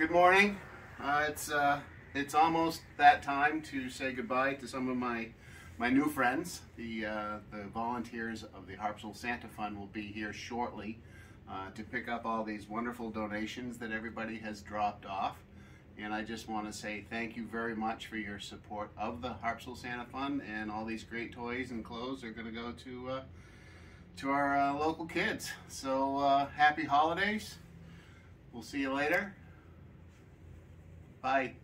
Good morning. Uh, it's uh, it's almost that time to say goodbye to some of my my new friends. The uh, the volunteers of the Harpswell Santa Fund will be here shortly uh, to pick up all these wonderful donations that everybody has dropped off. And I just want to say thank you very much for your support of the Harpswell Santa Fund and all these great toys and clothes are going to go to uh, to our uh, local kids. So happy holidays. We'll see you later. Bye.